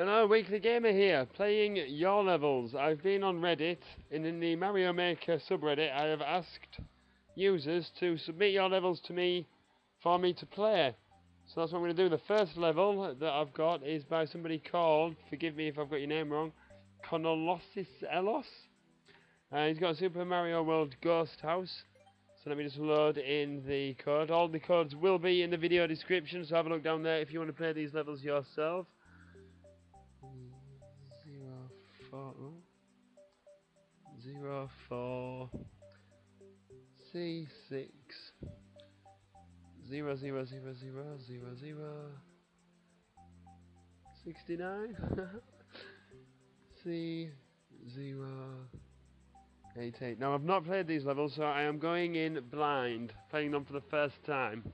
Hello, Wiikly Gamer here, playing your levels. I've been on Reddit, and in the Mario Maker subreddit, I have asked users to submit your levels to me for me to play. So that's what I'm going to do. The first level that I've got is by somebody called, forgive me if I've got your name wrong, Conolosis Elos. Uh, he's got Super Mario World Ghost House. So let me just load in the code. All the codes will be in the video description, so have a look down there if you want to play these levels yourself. Four zero four C six zero zero zero zero zero zero sixty nine C zero eight eight. Now I've not played these levels, so I am going in blind, playing them for the first time.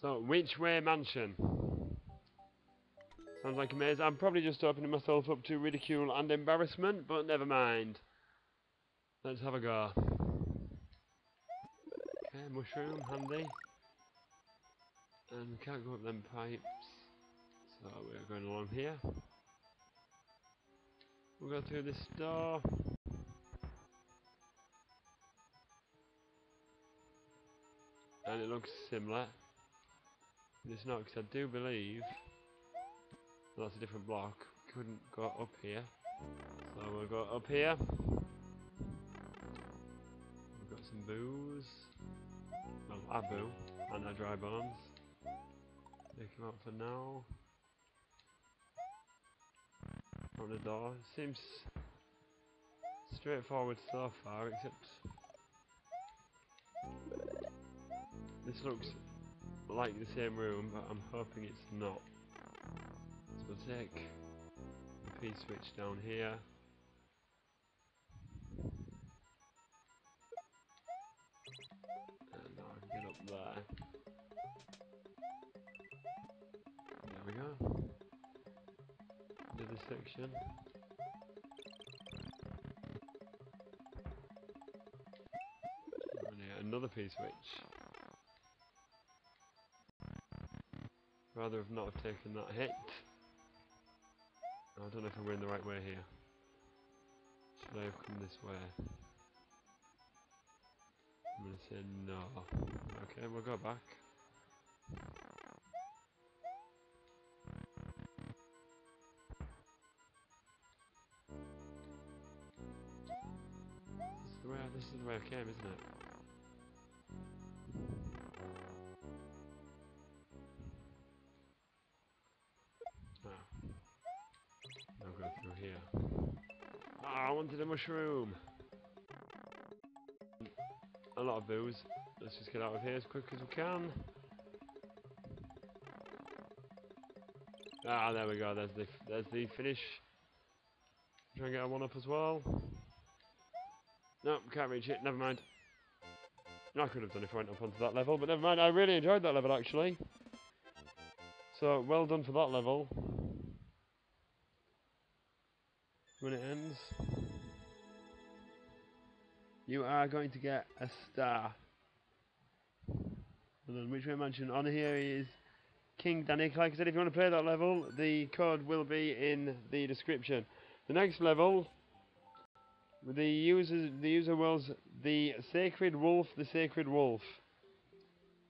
So which way mansion? Sounds like a maze. I'm probably just opening myself up to ridicule and embarrassment, but never mind. Let's have a go. Okay, mushroom, handy. And we can't go up them pipes. So we're going along here. We'll go through this door. And it looks similar. It's not, because I do believe that's a different block. Couldn't go up here. So we'll go up here. We've got some Boos. Well, a Boo and our dry bones. Take him out for now. On the door. Seems straightforward so far, except this looks like the same room, but I'm hoping it's not. We'll take P switch down here. And now I can get up there. There we go. Into this section. Another P switch. Rather have not have taken that hit. I don't know if I'm going the right way here. Should I have come this way? I'm to say no. Okay, we'll go back. This is the way, this is the way I came, isn't it? Ah, I wanted a mushroom! A lot of Boos. Let's just get out of here as quick as we can. Ah, there we go. There's the there's the finish. Try and get a one up as well. No, can't reach it. Never mind. I could have done if I went up onto that level, but never mind. I really enjoyed that level actually. So well done for that level. You are going to get a star. And then which way mansion? On here is King Danny. Like I said, if you want to play that level, the code will be in the description. The next level, the user, the user was the Sacred Wolf, the Sacred Wolf.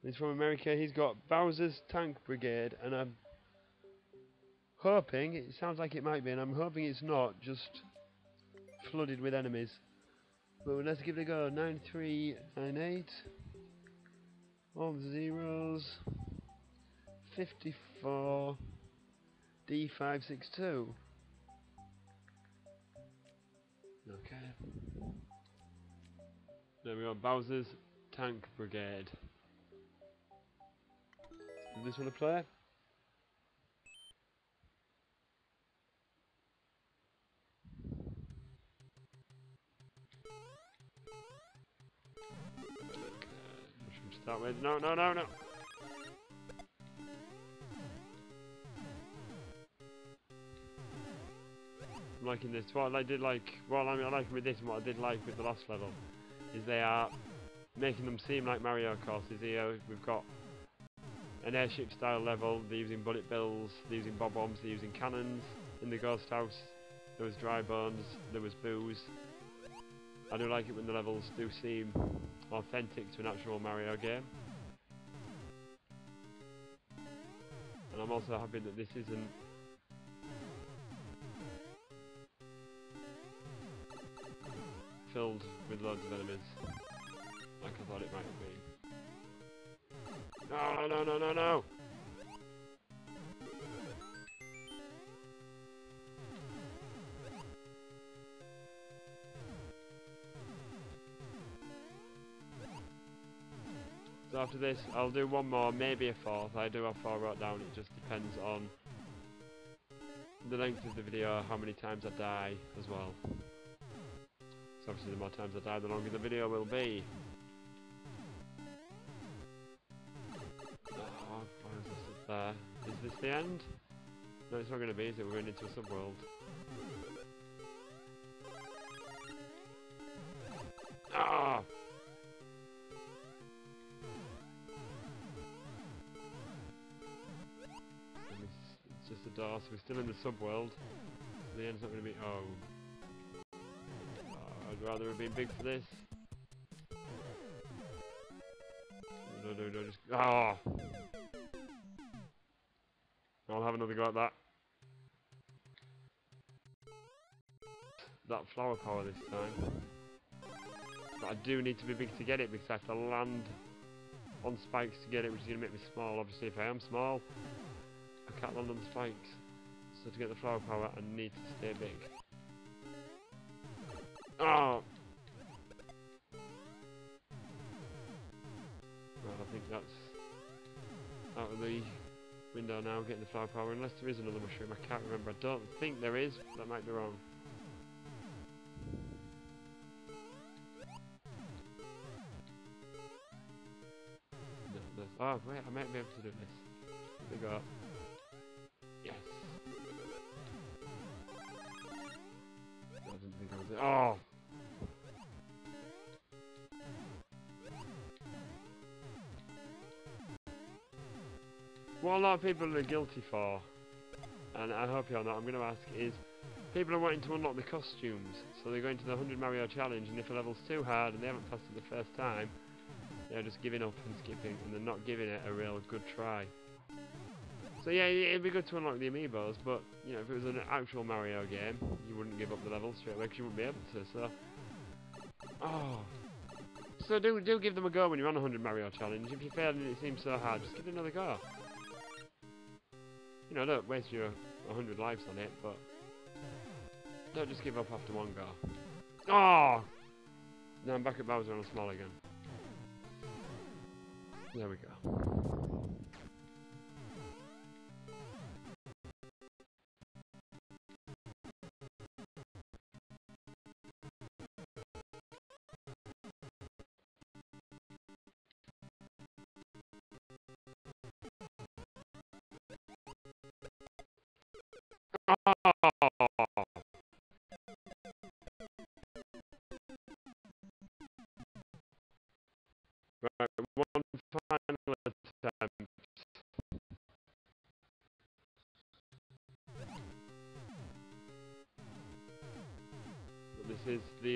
He's from America. He's got Bowser's Tank Brigade, and I'm hoping, it sounds like it might be, and I'm hoping it's not, just flooded with enemies. But let's give it a go. 9398. All zeros. 54. D562. Okay. There we go, Bowser's Tank Brigade. Does this want to play? Start with. No, no, no, no. I'm liking this. What I did like, well, I mean, I like with this and what I did like with the last level is they are making them seem like Mario courses. Here we've got an airship style level. They're using bullet bills, they're using Bob-ombs, they're using cannons. In the ghost house, there was dry bones, there was Boos. I do like it when the levels do seem authentic to an actual Mario game. And I'm also happy that this isn't filled with loads of enemies, like I thought it might been. No, no, no, no, no! So after this, I'll do one more, maybe a fourth. I do have four wrote down, it just depends on the length of the video, how many times I die as well. So obviously the more times I die, the longer the video will be. Oh, why is this up there? Is this the end? No, it's not going to be, is it? We're going into a subworld. Ah! And so we're still in the subworld. The end's not going to be... Oh. Oh, I'd rather have been big for this. No, no, no, just... Ah! I'll have another go at that. That flower power this time. But I do need to be big to get it because I have to land on spikes to get it, which is going to make me small. Obviously, if I am small, can't on the spikes. So to get the flower power, I need to stay big. Oh! Well, I think that's out of the window now, getting the flower power, unless there is another mushroom. I can't remember. I don't think there is. That might be wrong. Oh, wait, I might be able to do this. Here we go. What a lot of people are guilty for, and I hope you're not, I'm going to ask, is people are wanting to unlock the costumes. So they're going to the 100 Mario challenge, and if a level's too hard and they haven't passed it the first time, they're just giving up and skipping, and they're not giving it a real good try. So yeah, it'd be good to unlock the amiibos, but you know, if it was an actual Mario game, you wouldn't give up the level straight away because you wouldn't be able to. So, oh, so do do give them a go when you're on a 100 Mario challenge. If you fail and it seems so hard, just give it another go. You know, don't waste your 100 lives on it, but don't just give up after one go. Oh! Now I'm back at Bowser on a small again. There we go.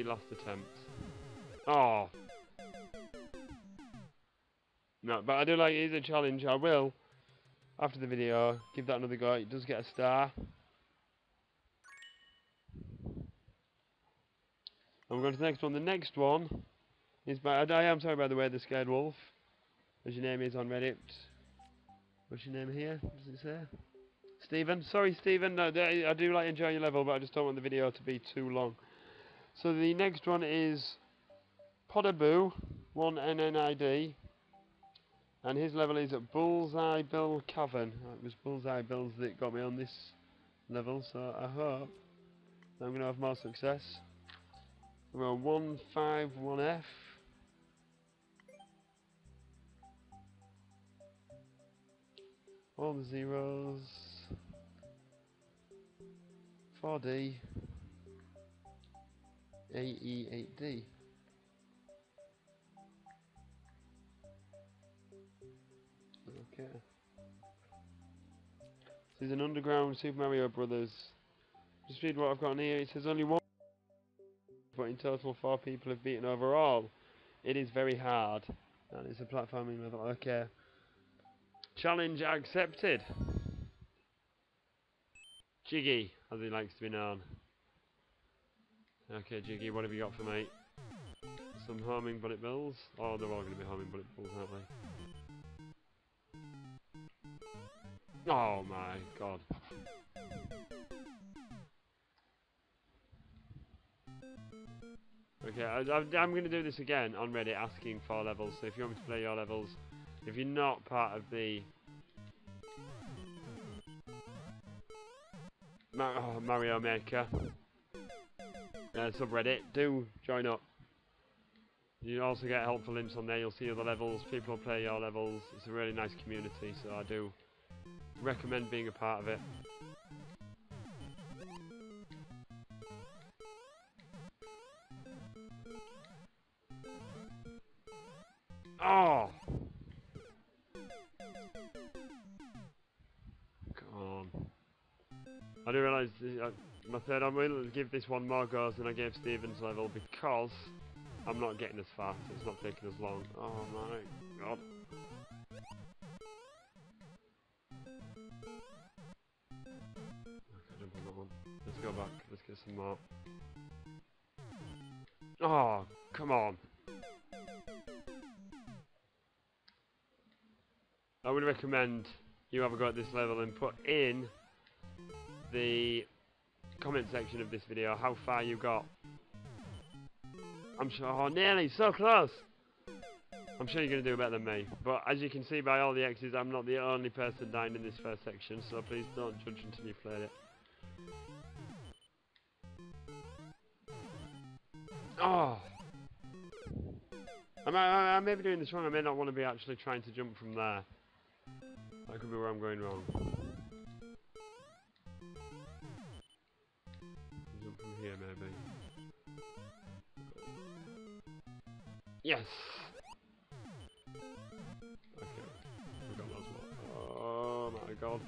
Last attempt. Oh! No, but I do like it is a challenge. I will, after the video, give that another go. It does get a star. And we're going to the next one. The next one is by. I am sorry, by the way, the Scared Wolf. As your name is on Reddit. What's your name here? Does it say? Stephen. Sorry, Stephen. No, I do like enjoying your level, but I just don't want the video to be too long. So the next one is Podaboo, one NNID. And his level is at Bullseye Bill Cavern. It was Bullseye Bills that got me on this level, so I hope that I'm going to have more success. We're on 151F. All the zeros. 4D. AE8D. Okay. This is an underground Super Mario Brothers. Just read what I've got on here. It says only one, but in total four people have beaten overall. It is very hard. And it's a platforming level. Okay. Challenge accepted. Jiggy, as he likes to be known. Okay, Jiggy, what have you got for me? Some homing bullet bills? Oh, they're all going to be homing bullet bills, aren't they? Oh my god. Okay, I, am going to do this again on Reddit asking for levels, so if you want me to play your levels, if you're not part of the Mar oh, Mario Maker uh, subreddit, do join up. You also get helpful links on there, you'll see other levels, people play your levels, it's a really nice community, so I do recommend being a part of it. Oh! Come on. I do realise uh, my third, I will give this one more goes than I gave Steven's level because I'm not getting as fast, it's not taking as long. Oh my god. Let's go back, let's get some more. Oh, come on. I would recommend you have a go at this level and put in the comment section of this video how far you got. I'm sure, oh nearly, so close! I'm sure you're going to do better than me. But as you can see by all the X's, I'm not the only person dying in this first section, so please don't judge until you've played it. Oh! I, I, I may be doing this wrong, I may not want to be actually trying to jump from there. That could be where I'm going wrong. From here, maybe. Yes! Okay, we got those. Oh my god.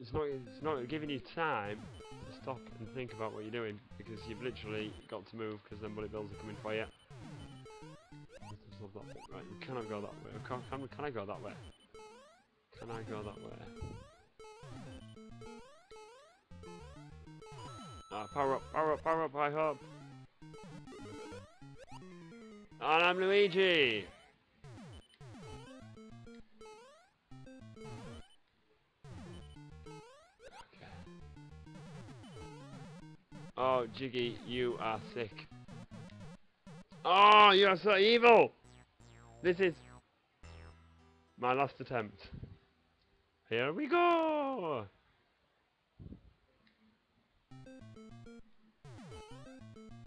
It's not, it's not giving you time to stop and think about what you're doing because you've literally got to move because then bullet bills are coming for you. Right, we cannot go that way. Can, can, can I go that way? Can I go that way? Ah, power up, power up, power up, I hope. And I'm Luigi! Oh, Jiggy, you are sick. Oh, you are so evil! This is my last attempt. Here we go!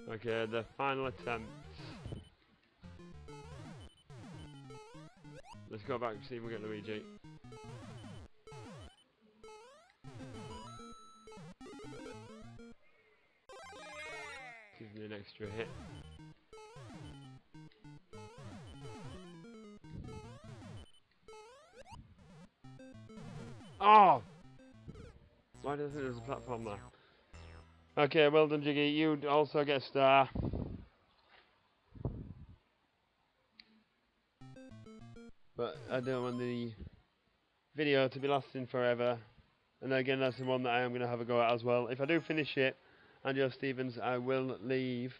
Okay, the final attempt. Let's go back and see if we get Luigi. Give me an extra hit. Oh! Why doesn't there's a platform there? Okay, well done Jiggy. You also get a star. But I don't want the video to be lasting forever. And again, that's the one that I am going to have a go at as well. If I do finish it, and Joe Stevens, I will leave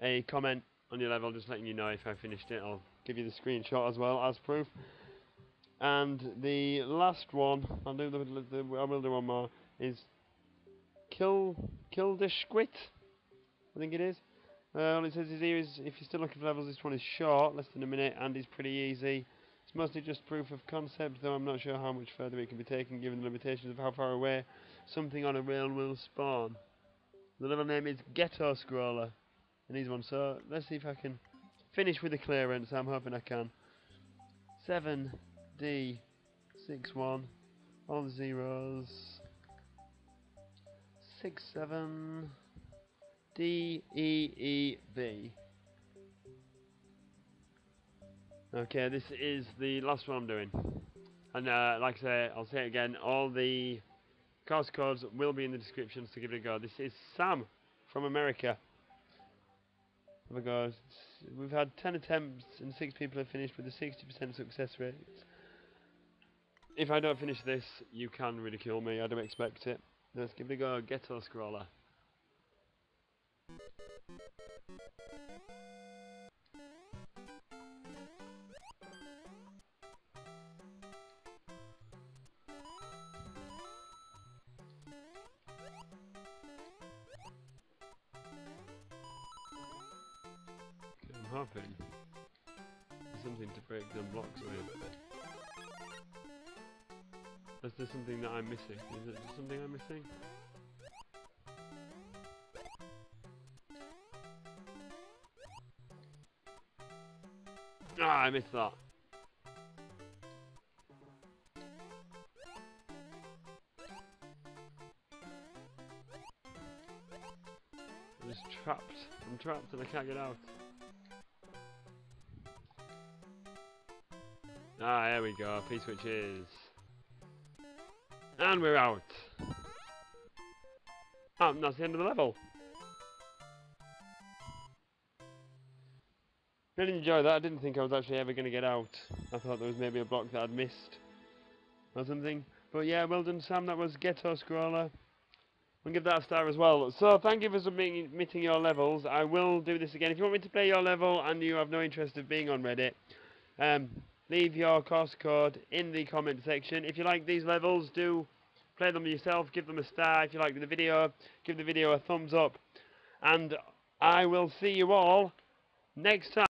a comment on your level just letting you know if I finished it. I'll give you the screenshot as well as proof. And the last one, I'll do the, the I will do one more, is Kill Kill the Squit. I think it is. Uh, all it says is here is if you're still looking for levels, this one is short, less than a minute, and is pretty easy. It's mostly just proof of concept, though I'm not sure how much further it can be taken given the limitations of how far away something on a rail will spawn. The level name is Ghetto Scroller. And these ones, so let's see if I can finish with the clearance. I'm hoping I can. 7D 61 all the zeros. 67 D E E B. Okay, this is the last one I'm doing. And uh, like I say, I'll say it again, all the course codes will be in the description, so give it a go. This is Sam from America. Have a go. We've had 10 attempts and 6 people have finished with a 60% success rate. If I don't finish this, you can ridicule me, I don't expect it. Let's give it a go, Ghetto Scroller. I'm hoping something to break them blocks with. Is there something that I'm missing? Is there something I'm missing? Ah, I missed that. I'm just trapped. I'm trapped and I can't get out. Ah, there we go. P-switches. And we're out. Oh, that's the end of the level. Really enjoyed that. I didn't think I was actually ever going to get out. I thought there was maybe a block that I'd missed. Or something. But yeah, well done Sam. That was Ghetto Scroller. I'll give that a star as well. So thank you for submitting your levels. I will do this again. If you want me to play your level and you have no interest of being on Reddit, um, leave your course code in the comment section. If you like these levels, do play them yourself, give them a star. If you like the video, give the video a thumbs up. And I will see you all next time.